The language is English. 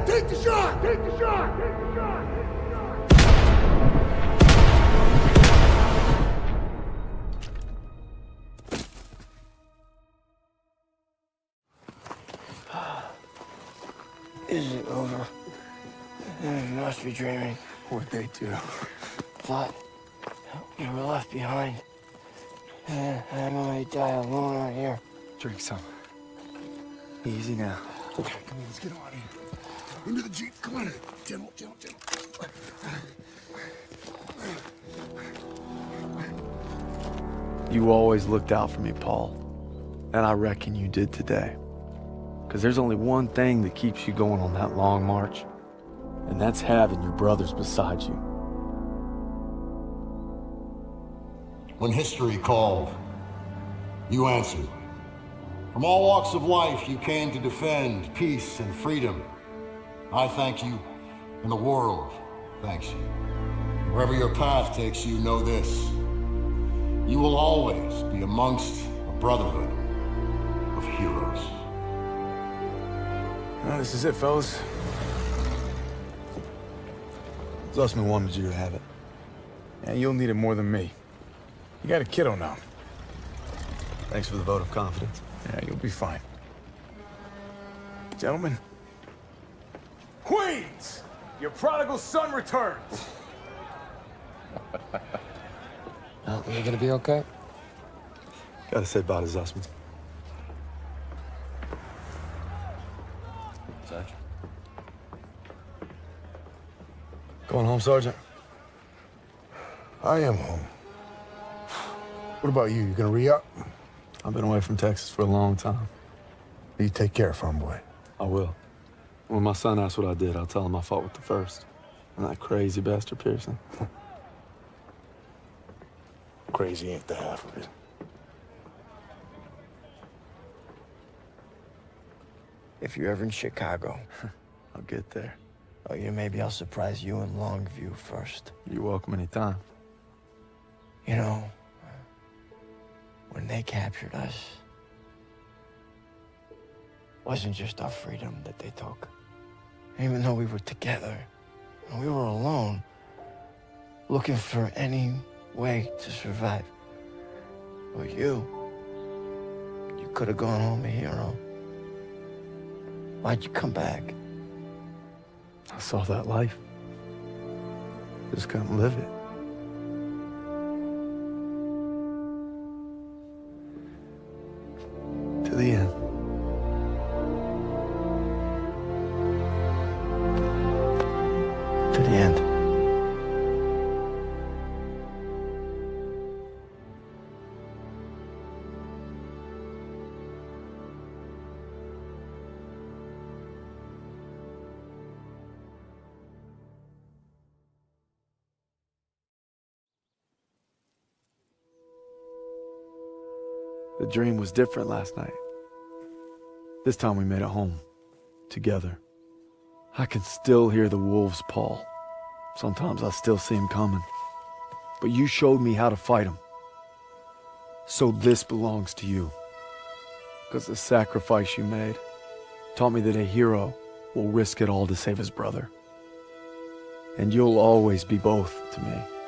ahead! Take the shot! Take the shot! Take the shot! Is it over? You must be dreaming. What'd they do? Thought you were left behind. And I'm gonna die alone out here. Drink some. Easy now. Okay, come on, let's get on here. Into the Jeep, come on. Gentle, gentle, gentle. You always looked out for me, Paul. And I reckon you did today. Because there's only one thing that keeps you going on that long march, and that's having your brothers beside you. When history called, you answered. From all walks of life, you came to defend peace and freedom. I thank you, and the world thanks you. Wherever your path takes you, know this. You will always be amongst a brotherhood of heroes. Well, this is it, fellas. Zussman wanted you to have it. And you'll need it more than me. You got a kiddo now. Thanks for the vote of confidence. Yeah, you'll be fine. Gentlemen. Queens! Your prodigal son returns! Oh, you're gonna be okay? Gotta say bye to Zussman. Sergeant. Going home, Sergeant? I am home. What about you? You gonna re-up? I've been away from Texas for a long time. You take care, farm boy. I will. When my son asks what I did, I'll tell him I fought with the first. And that crazy bastard Pierson. Crazy ain't the half of it. If you're ever in Chicago, I'll get there. oh, yeah, maybe I'll surprise you in Longview first. You're welcome anytime. You know, when they captured us, wasn't just our freedom that they took. Even though we were together, and we were alone, looking for any way to survive. But you, you could have gone home a hero. Why'd you come back? I saw that life. Just couldn't live it. To the end. The end. The dream was different last night. This time we made it home. Together. I can still hear the wolves, Paul. Sometimes I still see him coming. But you showed me how to fight him. So this belongs to you. Because the sacrifice you made taught me that a hero will risk it all to save his brother. And you'll always be both to me.